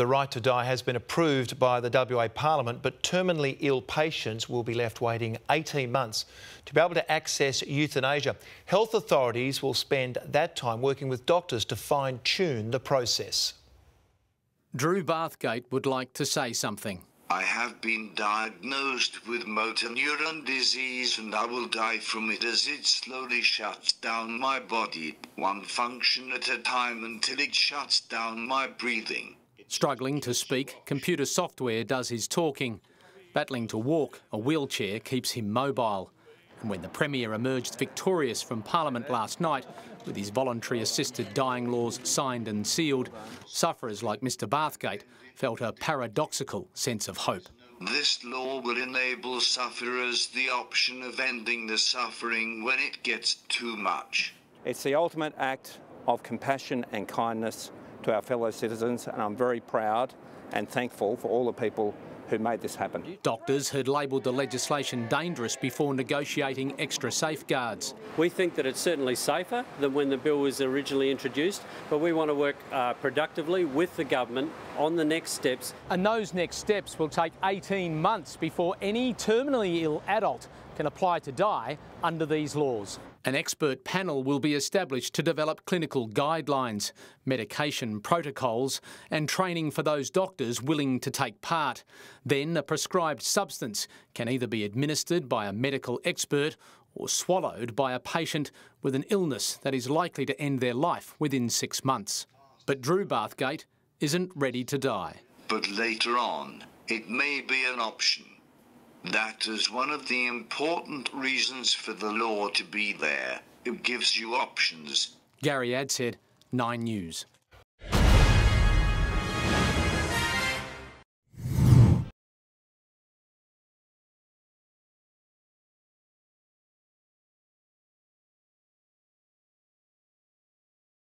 The right to die has been approved by the WA Parliament, but terminally ill patients will be left waiting 18 months to be able to access euthanasia. Health authorities will spend that time working with doctors to fine tune the process. Drew Bathgate would like to say something. I have been diagnosed with motor neuron disease and I will die from it as it slowly shuts down my body, one function at a time until it shuts down my breathing. Struggling to speak, computer software does his talking. Battling to walk, a wheelchair keeps him mobile. And when the Premier emerged victorious from Parliament last night, with his voluntary assisted dying laws signed and sealed, sufferers like Mr Bathgate felt a paradoxical sense of hope. This law will enable sufferers the option of ending the suffering when it gets too much. It's the ultimate act of compassion and kindness to our fellow citizens, and I'm very proud and thankful for all the people who made this happen. Doctors had labelled the legislation dangerous before negotiating extra safeguards. We think that it's certainly safer than when the bill was originally introduced, but we want to work uh, productively with the government on the next steps. And those next steps will take 18 months before any terminally ill adult can apply to die under these laws. An expert panel will be established to develop clinical guidelines, medication protocols, and training for those doctors willing to take part. Then a prescribed substance can either be administered by a medical expert or swallowed by a patient with an illness that is likely to end their life within six months. But Drew Bathgate isn't ready to die. But later on, it may be an option. That is one of the important reasons for the law to be there. It gives you options. Gary Adshead, 9 News.